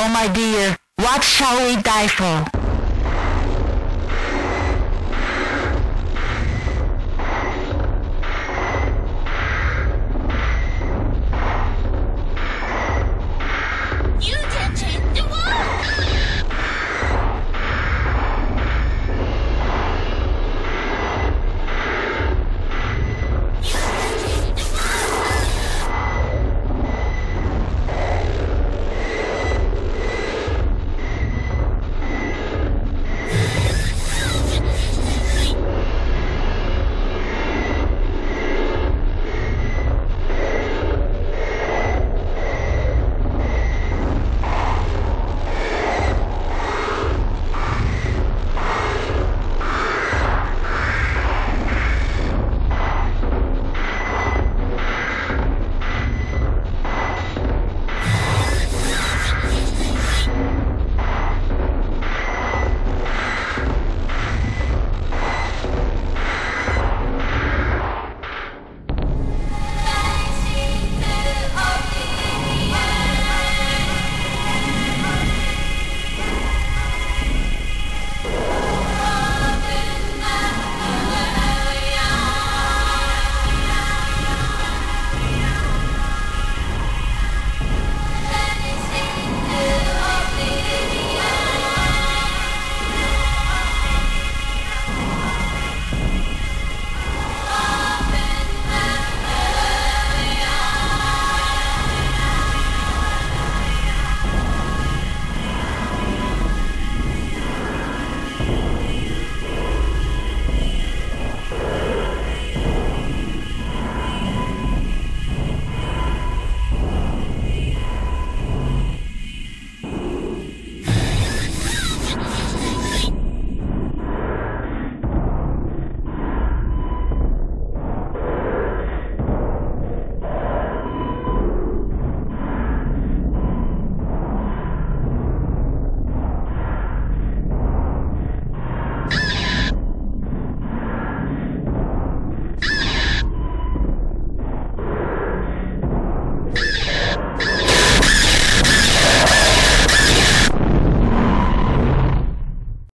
Oh my dear, what shall we die for?